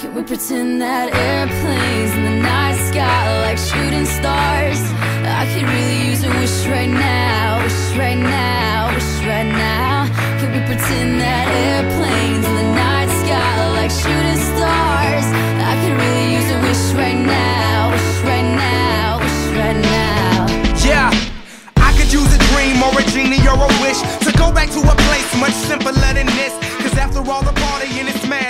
Can we pretend that airplanes in the night sky are like shooting stars? I could really use a wish right now, wish right now, wish right now. Can we pretend that airplanes in the night sky are like shooting stars? I could really use a wish right now, wish right now, wish right now. Yeah, I could use a dream or a genie or a wish to go back to a place much simpler than this. Cause after all the partying and smashing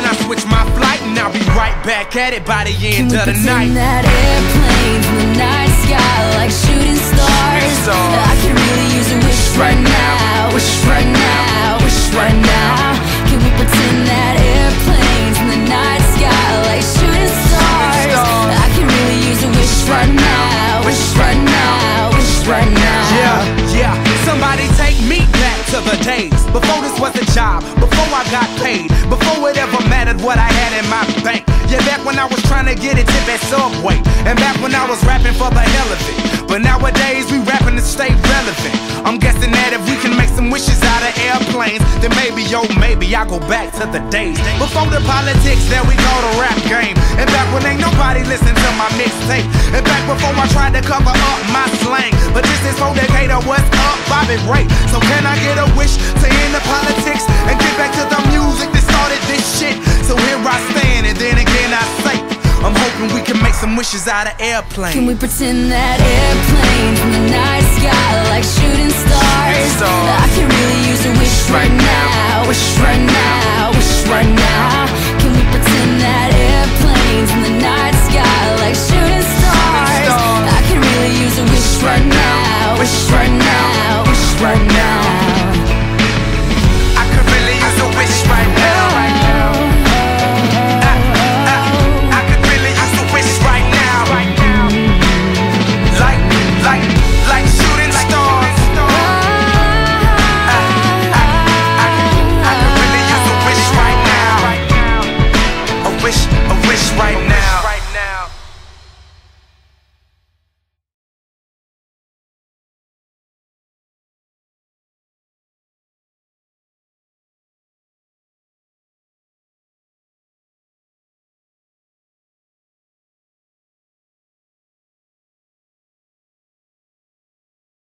then I switch my flight and I'll be right back at it by the end Can we of the pretend night. that airplanes in the night sky like shooting stars? stars. I could really use a wish right now, wish right now, wish right now. Can we pretend that airplanes in the night sky like shooting stars? stars. I could really use a wish right now, wish right now, wish right now. Yeah, yeah. Somebody take me back to the days before this was a job, before I got paid, before it mattered what I had in my bank. Yeah, back when I was trying to get a tip at Subway, and back when I was rapping for the hell of it. But nowadays we rapping to stay relevant. I'm guessing that if we can make some wishes out of airplanes, then maybe, yo, maybe I go back to the days before the politics that we call the rap game, and back when ain't nobody listen to my mixtape, and back before I tried to cover up my slang. But this is for Decatur, what's up, Bobby Ray? So can I get a wish to end the politics and get back to the music that started this shit? Some wishes out of airplanes. Can we pretend that airplane in the night sky like shooting stars? stars. I could really use a wish right now, wish right now, wish right now.